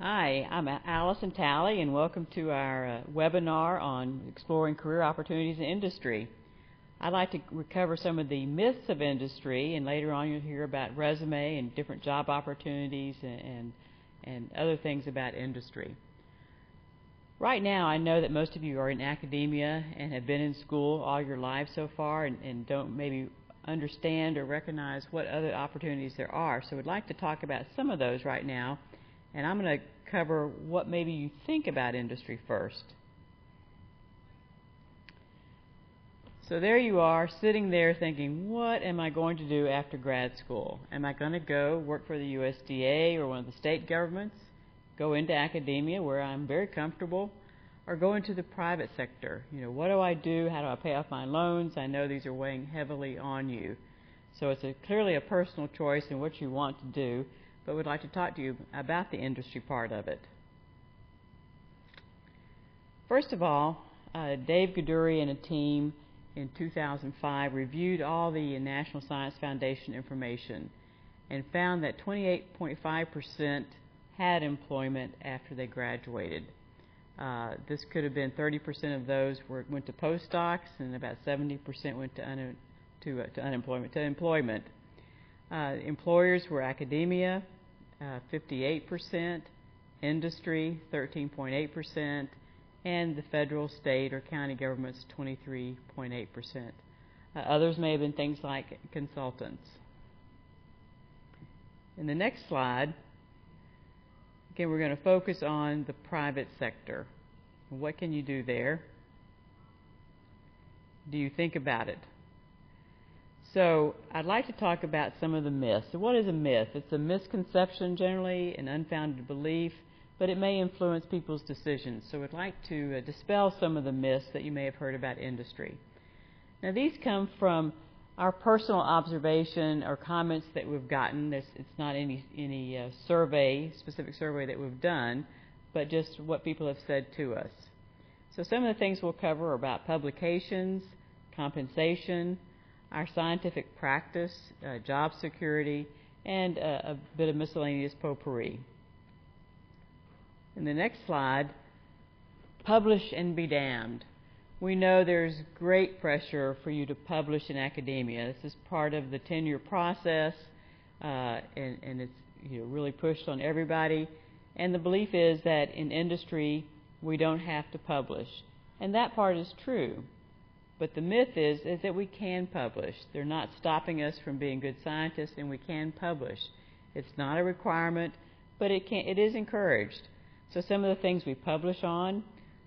Hi, I'm Allison Tally, and welcome to our uh, webinar on exploring career opportunities in industry. I'd like to recover some of the myths of industry, and later on you'll hear about resume and different job opportunities and, and, and other things about industry. Right now, I know that most of you are in academia and have been in school all your lives so far and, and don't maybe understand or recognize what other opportunities there are. So we'd like to talk about some of those right now and I'm going to cover what maybe you think about industry first. So there you are, sitting there thinking, what am I going to do after grad school? Am I going to go work for the USDA or one of the state governments, go into academia where I'm very comfortable, or go into the private sector? You know, what do I do? How do I pay off my loans? I know these are weighing heavily on you. So it's a, clearly a personal choice in what you want to do but we'd like to talk to you about the industry part of it. First of all, uh, Dave Guduri and a team in 2005 reviewed all the National Science Foundation information and found that 28.5% had employment after they graduated. Uh, this could have been 30% of those were, went to postdocs and about 70% went to, un, to, uh, to unemployment to employment. Uh, employers were academia, 58%, uh, industry 13.8%, and the federal, state, or county governments 23.8%. Uh, others may have been things like consultants. In the next slide, again, we're going to focus on the private sector. What can you do there? Do you think about it? So I'd like to talk about some of the myths. So what is a myth? It's a misconception generally, an unfounded belief, but it may influence people's decisions. So I'd like to uh, dispel some of the myths that you may have heard about industry. Now these come from our personal observation or comments that we've gotten. It's not any any uh, survey, specific survey that we've done, but just what people have said to us. So some of the things we'll cover are about publications, compensation, our scientific practice, uh, job security, and uh, a bit of miscellaneous potpourri. In the next slide, publish and be damned. We know there's great pressure for you to publish in academia. This is part of the tenure process, uh, and, and, it's you know, really pushed on everybody. And the belief is that in industry, we don't have to publish. And that part is true. But the myth is is that we can publish. They're not stopping us from being good scientists, and we can publish. It's not a requirement, but it can it is encouraged. So some of the things we publish on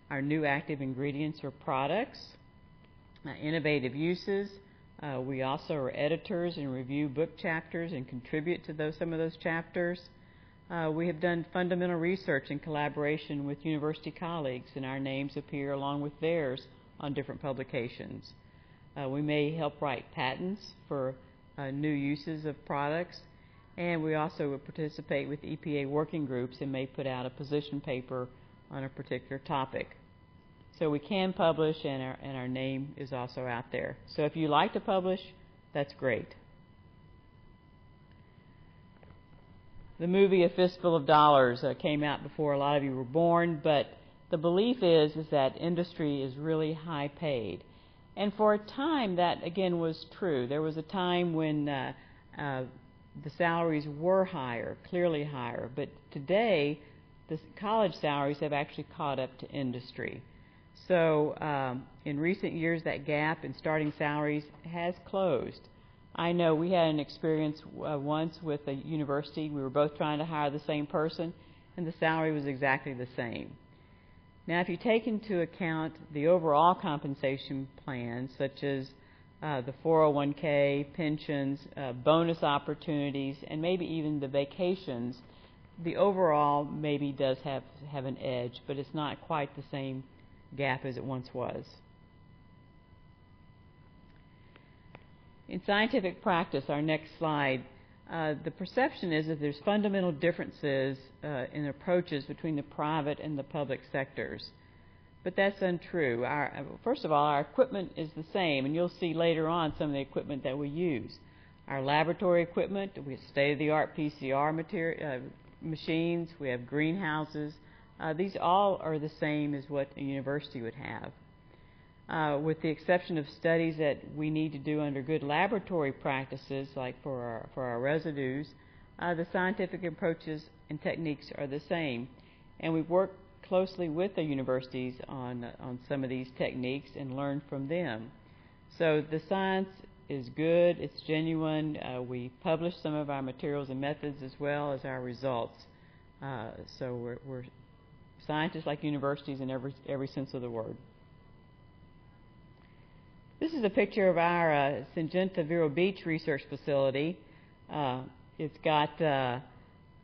are new active ingredients or products, uh, innovative uses. Uh, we also are editors and review book chapters and contribute to those some of those chapters. Uh, we have done fundamental research in collaboration with university colleagues, and our names appear along with theirs on different publications. Uh, we may help write patents for uh, new uses of products, and we also will participate with EPA working groups and may put out a position paper on a particular topic. So we can publish, and our, and our name is also out there. So if you like to publish, that's great. The movie A Fistful of Dollars uh, came out before a lot of you were born, but the belief is is that industry is really high paid. And for a time, that again was true. There was a time when uh, uh, the salaries were higher, clearly higher. But today, the college salaries have actually caught up to industry. So um, in recent years, that gap in starting salaries has closed. I know we had an experience uh, once with a university. We were both trying to hire the same person, and the salary was exactly the same. Now, if you take into account the overall compensation plan, such as uh, the 401k, pensions, uh, bonus opportunities, and maybe even the vacations, the overall maybe does have, have an edge, but it's not quite the same gap as it once was. In scientific practice, our next slide, the perception is that there's fundamental differences uh, in approaches between the private and the public sectors. But that's untrue. Our, uh, first of all, our equipment is the same, and you'll see later on some of the equipment that we use. Our laboratory equipment, we have state-of-the-art PCR uh, machines, we have greenhouses. Uh, these all are the same as what a university would have. Uh, with the exception of studies that we need to do under good laboratory practices, like for our, for our residues, uh, the scientific approaches and techniques are the same. And we've worked closely with the universities on, on some of these techniques and learned from them. So the science is good, it's genuine. Uh, we publish some of our materials and methods as well as our results. Uh, so we're, we're, scientists like universities in every, every sense of the word. This is a picture of our uh, Syngenta Vero Beach research facility. Uh, it's got uh,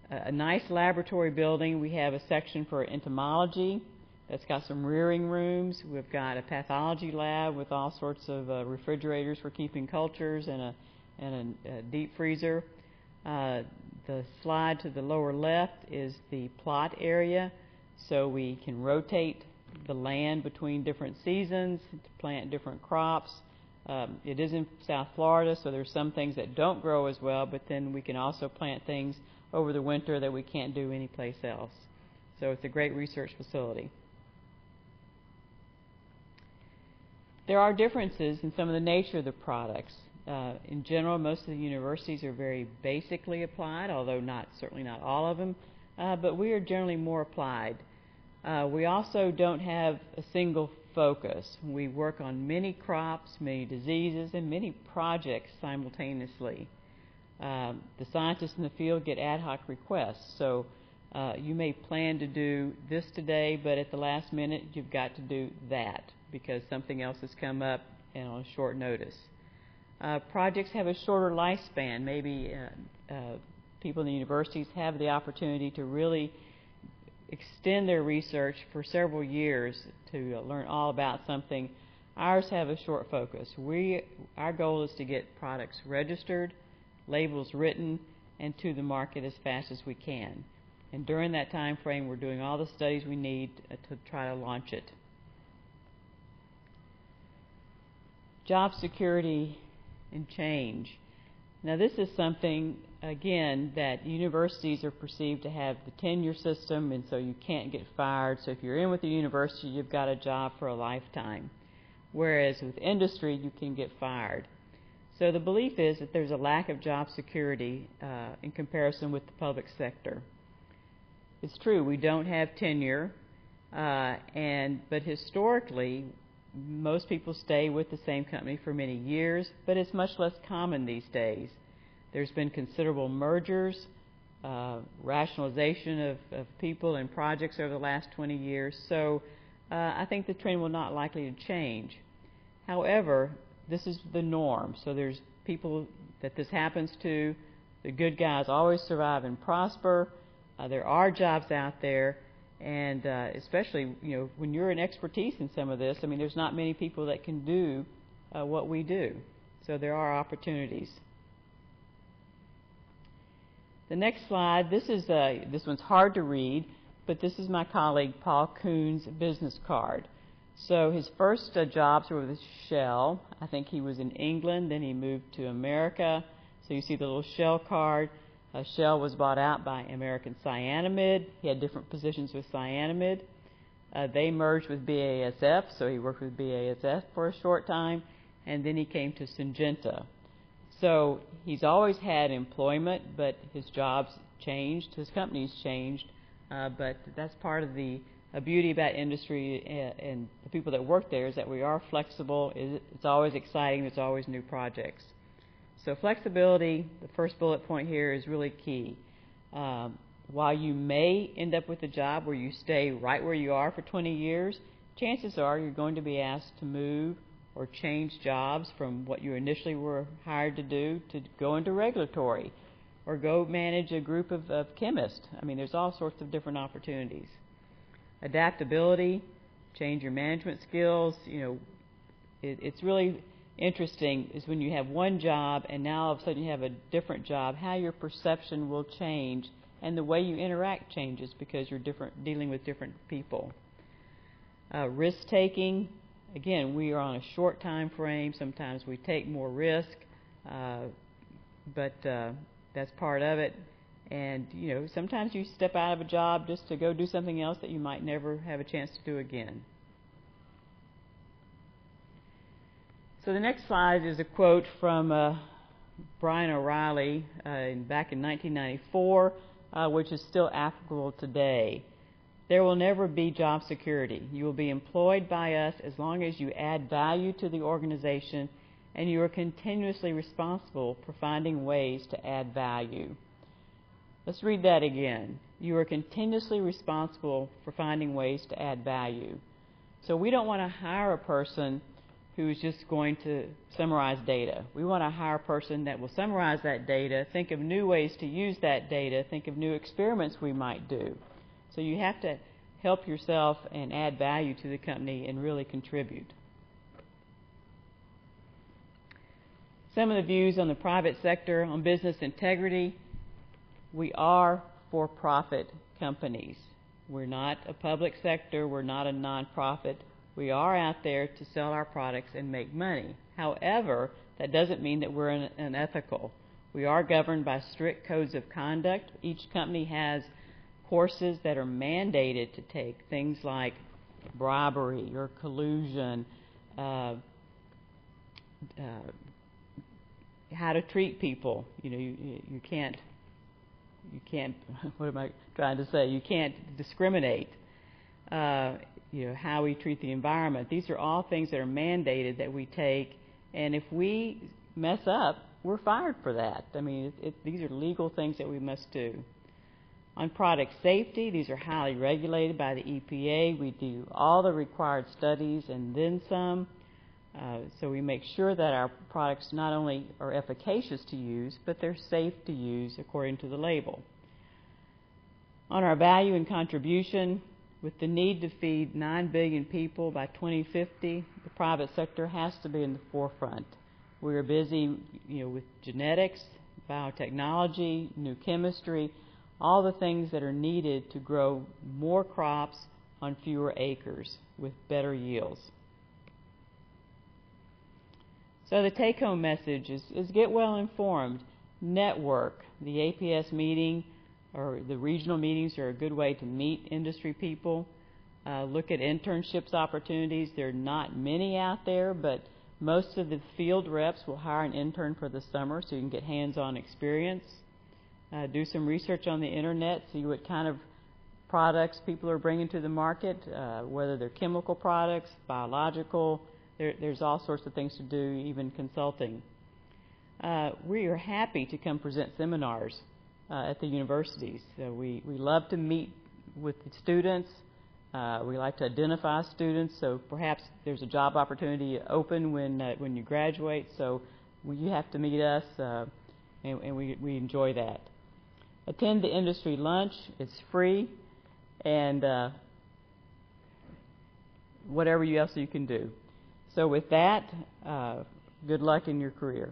a nice laboratory building. We have a section for entomology that's got some rearing rooms. We've got a pathology lab with all sorts of uh, refrigerators for keeping cultures and a, and a, a deep freezer. Uh, the slide to the lower left is the plot area, so we can rotate the land between different seasons to plant different crops. Um, it is in South Florida, so there's some things that don't grow as well, but then we can also plant things over the winter that we can't do anyplace else. So it's a great research facility. There are differences in some of the nature of the products. Uh, in general, most of the universities are very basically applied, although not certainly not all of them. Uh, but we are generally more applied. Uh, we also don't have a single focus. We work on many crops, many diseases, and many projects simultaneously. Um, the scientists in the field get ad hoc requests, so uh, you may plan to do this today, but at the last minute you've got to do that because something else has come up and on short notice. Uh, projects have a shorter lifespan. Maybe uh, uh, people in the universities have the opportunity to really extend their research for several years to learn all about something. Ours have a short focus. We, our goal is to get products registered, labels written, and to the market as fast as we can. And during that time frame, we're doing all the studies we need to try to launch it. job security and change. Now, this is something, again, that universities are perceived to have the tenure system, and so you can't get fired. So, if you're in with the university, you've got a job for a lifetime. Whereas with industry, you can get fired. So, the belief is that there's a lack of job security uh, in comparison with the public sector. It's true, we don't have tenure, uh, and but historically, most people stay with the same company for many years, but it's much less common these days. There's been considerable mergers, uh, rationalization of, of, people and projects over the last 20 years, so uh, I think the trend will not likely to change. However, this is the norm, so there's people that this happens to. The good guys always survive and prosper. Uh, there are jobs out there and uh, especially you know when you're an expertise in some of this, I mean, there's not many people that can do uh, what we do. So there are opportunities. The next slide. This is uh, this one's hard to read, but this is my colleague Paul Kuhn's business card. So his first uh, jobs were with Shell. I think he was in England, then he moved to America. So you see the little Shell card. Uh, Shell was bought out by American Cyanamid. He had different positions with Cyanamid. Uh, they merged with BASF, so he worked with BASF for a short time, and then he came to Syngenta. So he's always had employment, but his jobs changed, his companies changed, uh, but that's part of the beauty about industry and, uh, and, the people that work there is that we are flexible. It's always exciting. There's always new projects. So flexibility, the first bullet point here, is really key. Um, while you may end up with a job where you stay right where you are for 20 years, chances are you're going to be asked to move or change jobs from what you initially were hired to do to go into regulatory or go manage a group of, of chemists. I mean, there's all sorts of different opportunities. Adaptability, change your management skills. You know, it, it's really interesting is when you have one job and now all of a sudden you have a different job, how your perception will change and the way you interact changes because you're different, dealing with different people. Uh, risk taking, again, we are on a short time frame. Sometimes we take more risk, uh, but uh, that's part of it. And, you know, sometimes you step out of a job just to go do something else that you might never have a chance to do again. So the next slide is a quote from uh, Brian O'Reilly uh, back in 1994, uh, which is still applicable today. There will never be job security. You will be employed by us as long as you add value to the organization and you are continuously responsible for finding ways to add value. Let's read that again. You are continuously responsible for finding ways to add value. So we don't want to hire a person who is just going to summarize data. We want to hire a person that will summarize that data, think of new ways to use that data, think of new experiments we might do. So you have to help yourself and add value to the company and really contribute. Some of the views on the private sector on business integrity. We are for profit companies. We're not a public sector, we're not a nonprofit. We are out there to sell our products and make money. However, that doesn't mean that we're unethical. We are governed by strict codes of conduct. Each company has courses that are mandated to take, things like bribery or collusion, uh, uh, how to treat people. You know, you, you can't, you can't. What am I trying to say? You can't discriminate. Uh, you know, how we treat the environment. These are all things that are mandated that we take, and if we mess up, we're fired for that. I mean, it, it, these are legal things that we must do. On product safety, these are highly regulated by the EPA. We do all the required studies and then some. Uh, so we make sure that our products not only are efficacious to use, but they're safe to use according to the label. On our value and contribution, with the need to feed 9 billion people by 2050, the private sector has to be in the forefront. We are busy you know, with genetics, biotechnology, new chemistry, all the things that are needed to grow more crops on fewer acres with better yields. So the take home message is, is get well informed, network. The APS meeting or the regional meetings are a good way to meet industry people. Uh, look at internships opportunities. There are not many out there, but most of the field reps will hire an intern for the summer so you can get hands on experience uh, do some research on the internet, see what kind of products people are bringing to the market, uh, whether they're chemical products, biological. There, there's all sorts of things to do, even consulting. Uh, we are happy to come present seminars uh, at the universities. So we, we love to meet with the students. Uh, we like to identify students, so perhaps there's a job opportunity open when uh, when you graduate. So you have to meet us, and, and we we enjoy that attend the industry lunch. It's free, and uh, whatever else you can do. So with that, uh, good luck in your career.